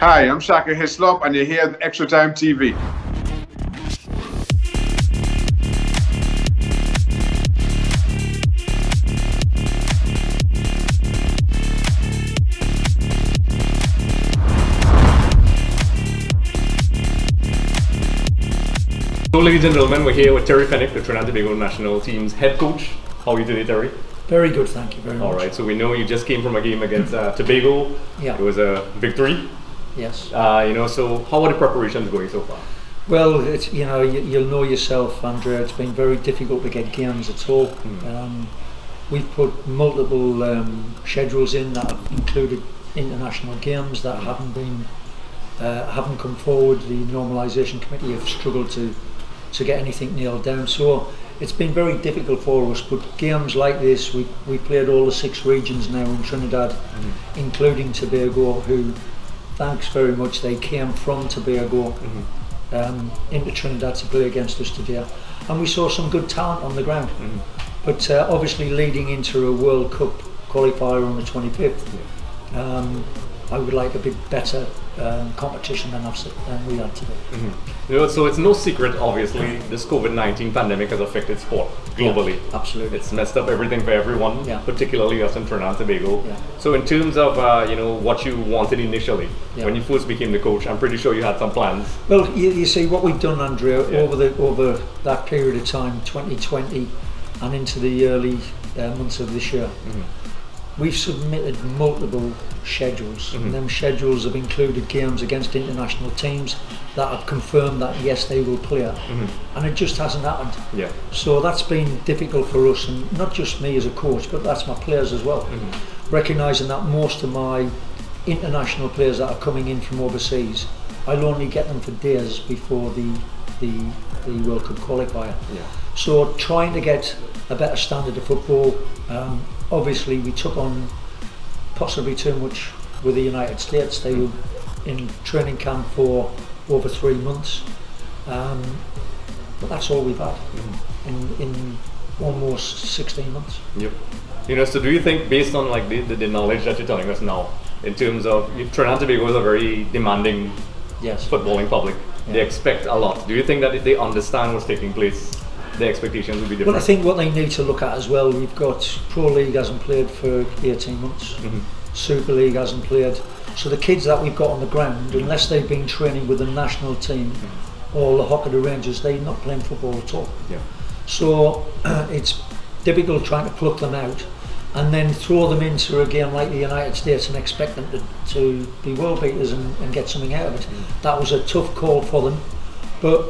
Hi, I'm Shaka Hislop, and you're here at Extra Time TV. So, ladies and gentlemen, we're here with Terry Fenwick, the Trinidad and Tobago national team's head coach. How are you today, Terry? Very good, thank you very much. All right. So we know you just came from a game against uh, Tobago. Yeah. It was a victory. Yes. Uh, you know. So how are the preparations going so far? Well, it's you know you, you'll know yourself, Andre. It's been very difficult to get games at all. Mm. Um, we've put multiple um, schedules in that have included international games that haven't been uh, haven't come forward. The normalisation committee have struggled to to get anything nailed down. So it's been very difficult for us. But games like this, we we played all the six regions now in Trinidad, Mm-hmm. including Tobago, who thanks very much they came from Tobago Mm-hmm. um, into Trinidad to play against us today. And we saw some good talent on the ground. Mhm. But uh, obviously leading into a World Cup qualifier on the 25th, um, I would like a bit better um, competition than, than we are today. Mm-hmm. You know, so it's no secret, obviously, this COVID nineteen pandemic has affected sport globally. Absolutely. It's messed up everything for everyone, Yeah. particularly us in Trinidad and Tobago. Yeah. So, in terms of uh, you know what you wanted initially, Yeah. when you first became the coach, I'm pretty sure you had some plans. Well, you, you see what we've done, Andre, Yeah. over the over that period of time, 2020, and into the early uh, months of this year, We've submitted multiple schedules, mm -hmm. and them schedules have included games against international teams that have confirmed that yes, they will play, mm -hmm. and it just hasn't happened. Yeah. So that's been difficult for us, and not just me as a coach, but that's my players as well. Mm -hmm. Recognising that most of my international players that are coming in from overseas, I'll only get them for days before the the, the World Cup qualifier. Yeah. So trying to get a better standard of football. Um, obviously, we took on possibly too much with the United States. They were in training camp for over three months, um, but that's all we've had in, in almost 16 months. Yep. You know, so do you think, based on like the, the, the knowledge that you're telling us now, in terms of Trinidad and Tobago is a very demanding Yes. footballing public. They expect a lot. Do you think that if they understand what's taking place, the expectations will be different? Well, I think what they need to look at as well, we've got Pro League hasn't played for 18 months. Mhm. Super League hasn't played. So the kids that we've got on the ground, unless they've been training with the national team or the Hockey Rangers, they're not playing football at all. Yeah. So it's difficult trying to pluck them out and then throw them into a game like the United States and expect them to, to be world beaters and, and get something out of it. That was a tough call for them, but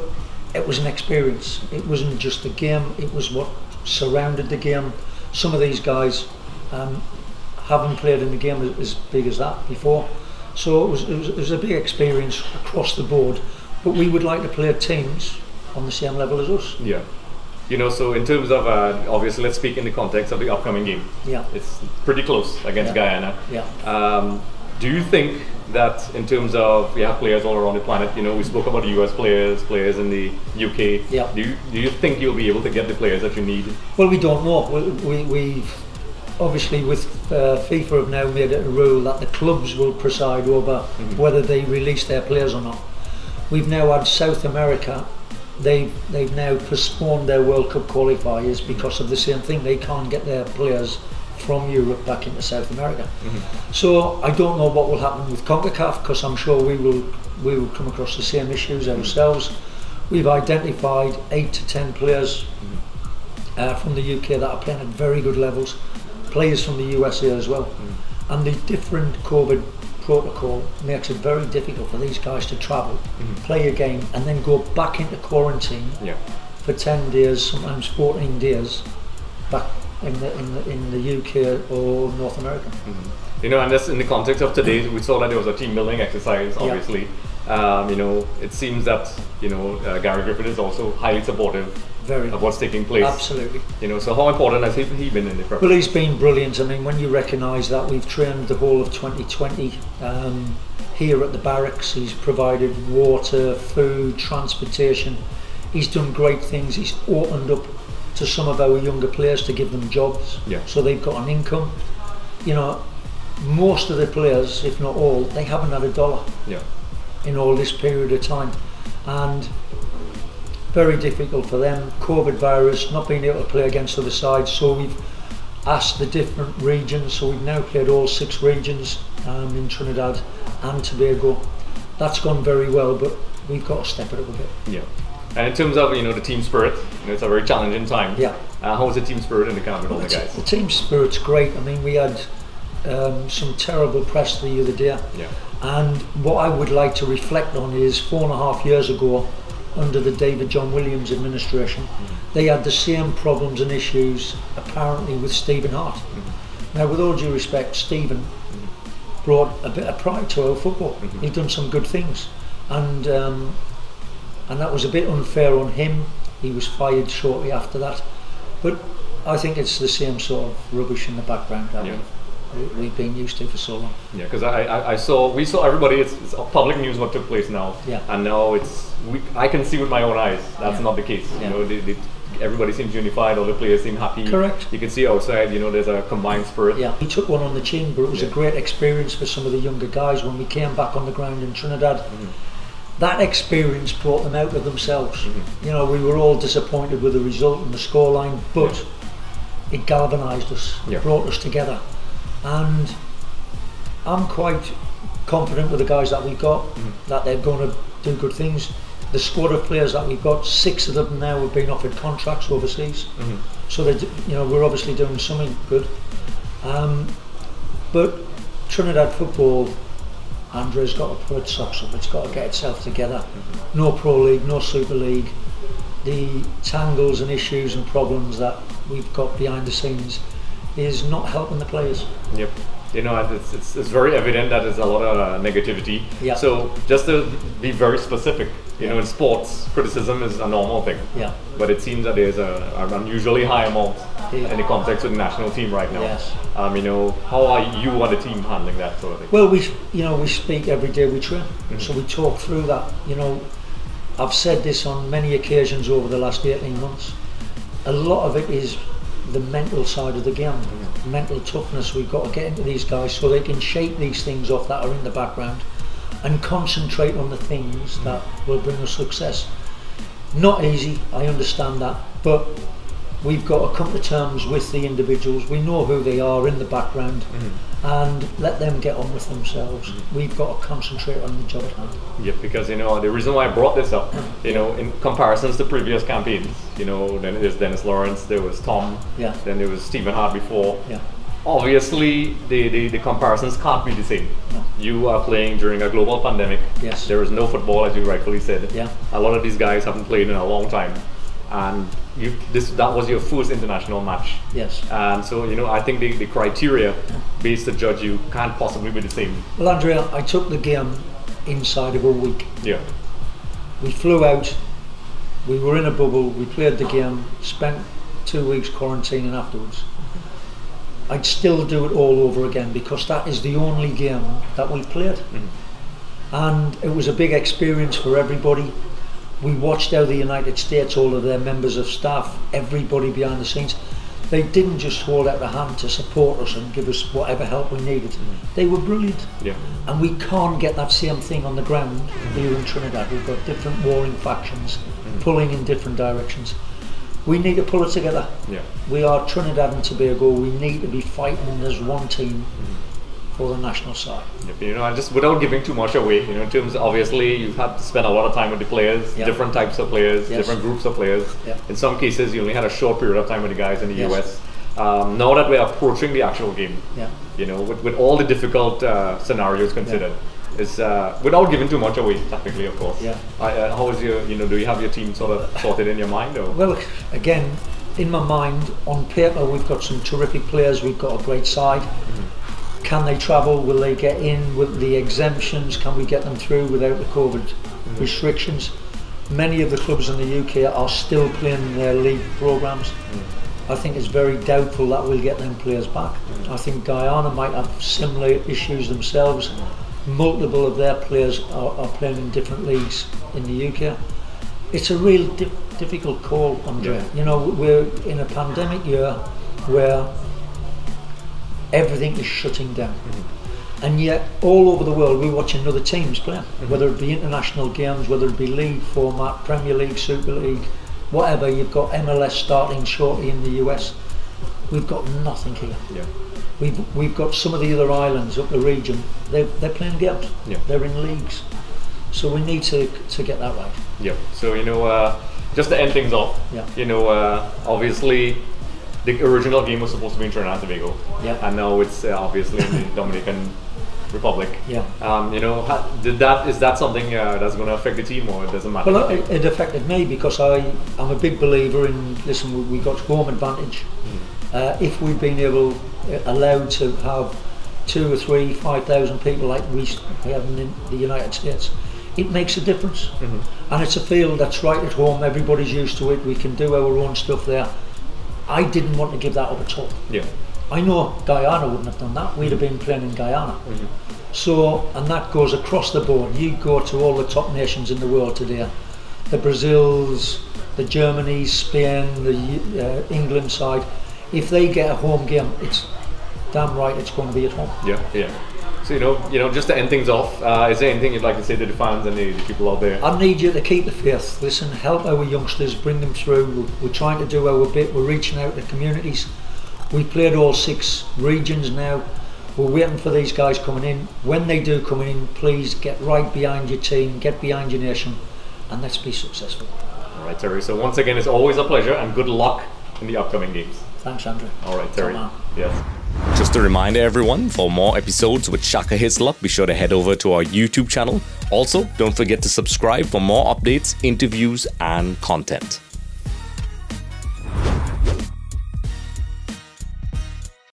it was an experience. It wasn't just the game, it was what surrounded the game. Some of these guys um, haven't played in the game as, as big as that before. So it was, it, was, it was a big experience across the board. But we would like to play teams on the same level as us. Yeah. You know, so in terms of, uh, obviously, let's speak in the context of the upcoming game. Yeah, It's pretty close against Yeah. Guyana. yeah. Um, do you think that in terms of we have players all around the planet, you know, we spoke about US players, players in the UK. Yeah. Do you, do you think you'll be able to get the players that you need? Well, we don't know. We, we, we've obviously with uh, FIFA have now made it a rule that the clubs will preside over whether they release their players or not. We've now had South America. They they've now postponed their World Cup qualifiers because of the same thing. They can't get their players from Europe back into South America. Mm-hmm. So I don't know what will happen with CONCACAF because I'm sure we will we will come across the same issues mm-hmm. ourselves. We've identified eight to ten players mm-hmm. uh, from the UK that are playing at very good levels, players from the USA as well. And the different COVID protocol makes it very difficult for these guys to travel, play a game, and then go back into quarantine Yeah. for 10 days, sometimes 14 days, back in the, in the, in the UK or North America. You know, and that's in the context of today, we saw that it was a team building exercise, Yeah. obviously. Um, you know, it seems that, you know, uh, Gary Griffith is also highly supportive Very. of what's taking place. Absolutely. You know, so how important has he, he been in the Well, he's been brilliant. I mean, when you recognise that we've trained the whole of 2020 um, here at the barracks, he's provided water, food, transportation. He's done great things. He's opened up to some of our younger players to give them jobs, Yeah. so they've got an income. You know, most of the players, if not all, they haven't had a dollar Yeah. in all this period of time. And very difficult for them. COVID virus, not being able to play against other sides. So we've asked the different regions. So we've now played all six regions um, in Trinidad and Tobago. That's gone very well, but we've got to step it up a bit. Yeah. And in terms of you know the team spirit, you know, it's a very challenging time. Yeah. Uh, how was the team spirit in the camp with all the guys? the team spirit's great. I mean, we had um, some terrible press the other day. Yeah. And what I would like to reflect on is four and a half years ago, under the David John Williams administration, they had the same problems and issues apparently with Stephen Hart. Now, with all due respect, Stephen brought a bit of pride to our football. He'd done some good things, and um, and that was a bit unfair on him. He was fired shortly after that, but I think it's the same sort of rubbish in the background that Yeah. we- we've been used to for so long. Yeah, because I, I, I saw we saw everybody. It's, it's public news what took place now. Yeah. And now it's we, I can see with my own eyes that's Yeah. not the case. Yeah. You know, they, they, everybody seems unified. All the players seem happy. Correct. You can see outside. You know, there's a combined spirit. Yeah, he took one on the chin, but it was Yeah. a great experience for some of the younger guys when we came back on the ground in Trinidad. Mm-hmm. That experience brought them out of themselves. You know, we were all disappointed with the result and the scoreline, but it galvanised us, Yeah. it brought us together. And I'm quite confident with the guys that we've got Mm-hmm. that they're going to do good things. The squad of players that we've got, six of them now have been offered contracts overseas. Mhm. So they, you know, we're obviously doing something good. Um, but Trinidad football, Andre's got to put its socks up. It's got to get itself together. No pro league, no super league. The tangles and issues and problems that we've got behind the scenes is not helping the players. Yep. You know, it's, it's, it's very evident that there's a lot of uh, negativity. Yeah. So just to be very specific, you know, in sports, criticism is a normal thing. Yeah. But it seems that there's a, an unusually high amount Yeah. in the context of the national team right now. Yes. Um, you know, how are you on the team handling that sort of thing? Well, we, you know, we speak every day we train, Mm-hmm. so we talk through that. You know, I've said this on many occasions over the last 18 months. A lot of it is the mental side of the game, Mm-hmm. mental toughness. We've got to get into these guys so they can shake these things off that are in the background and concentrate on the things that will bring us success. Not easy, I understand that, but we've got to come to terms with the individuals. We know who they are in the background mm-hmm. and let them get on with themselves. Mm-hmm. We've got to concentrate on the job at hand. Yeah, because you know the reason why I brought this up, you know, in comparisons to previous campaigns, you know, then there's Dennis Lawrence, there was Tom, Yeah. then there was Stephen Hart before. Yeah. Obviously, the, the, the comparisons can't be the same. No. You are playing during a global pandemic. Yes. There is no football, as you rightfully said. Yeah. A lot of these guys haven't played in a long time, and you this that was your first international match. Yes. And so you know, I think the, the criteria based to judge you can't possibly be the same. Well, Andre, I took the game inside of a week. Yeah. We flew out, we were in a bubble, we played the game, spent two weeks quarantining afterwards. I'd still do it all over again because that is the only game that we played. Mm-hmm. And it was a big experience for everybody. We watched how the United States, all of their members of staff, everybody behind the scenes, they didn't just hold out a hand to support us and give us whatever help we needed. Mm-hmm. They were brilliant. Yeah. And we can't get that same thing on the ground here in Trinidad. We've got different warring factions mm-hmm. pulling in different directions. We need to pull it together. Yeah. We are Trinidad and Tobago. We need to be fighting as one team for the national side. Yep, You know, and just without giving too much away, you know, in terms of obviously you've had to spend a lot of time with the players, Yeah. different types of players, Yes. different groups of players. Yeah. In some cases, you only had a short period of time with the guys in the Yes. US. Um, now that we're approaching the actual game, Yeah. you know, with, with all the difficult uh, scenarios considered, is uh, without giving too much away, technically, of course. Yeah. I, uh, how is your, you know, do you have your team sort of sorted in your mind, or? Well, again, in my mind, on paper, we've got some terrific players. We've got a great side. Mm-hmm. Can they travel? Will they get in with the exemptions? Can we get them through without the COVID mm-hmm. restrictions? Many of the clubs in the UK are still playing their league programs. Mm-hmm. I think it's very doubtful that we'll get them players back. I think Guyana might have similar issues themselves. Multiple of their players are, are playing in different leagues in the UK. It's a real di- difficult call, Andre. Yeah. You know, we're in a pandemic year where everything is shutting down. Mm-hmm. And yet, all over the world, we're watching other teams playing, mm-hmm. whether it be international games, whether it be league format, Premier League, Super League, whatever. You've got MLS starting shortly in the US. We've got nothing here. Yeah. We've, we've got some of the other islands up the region, they're, they're playing games, Yeah. they're in leagues. So we need to, to get that right. Yep. So you know, uh, just to end things off, Yeah. you know, uh, obviously the original game was supposed to be in Trinidad and Tobago, Yeah. and now it's uh, obviously in the Dominican Republic. Yeah. Um, you know, ha- did that is that something uh, that's going to affect the team, or it doesn't matter? Well, it, it affected me because I I'm a big believer in. Listen, we, we got home advantage. Uh, if we'd been able, uh, allowed to have two or three, five thousand people like we, have in the United States, it makes a difference. And it's a field that's right at home. Everybody's used to it. We can do our own stuff there. I didn't want to give that up at all. yeah. I know Guyana wouldn't have done that. We'd have been playing in Guyana. So, and that goes across the board. You go to all the top nations in the world today, the Brazils, the Germanys, Spain, the uh, England side. If they get a home game, it's damn right it's going to be at home. Yeah, yeah. So you know, you know, just to end things off, uh, is there anything you'd like to say to the fans and the, the people out there? I need you to keep the faith. Listen, help our youngsters, bring them through. We're, we're trying to do our bit. We're reaching out to communities. We played all six regions now. We're waiting for these guys coming in. When they do come in, please get right behind your team, get behind your nation, and let's be successful. All right, Terry. So once again, it's always a pleasure, and good luck in the upcoming games. Thanks, Andrew. All right, Terry. Come. Yes. Just a reminder, everyone, for more episodes with Shaka Hislop, be sure to head over to our YouTube channel. Also, don't forget to subscribe for more updates, interviews, and content.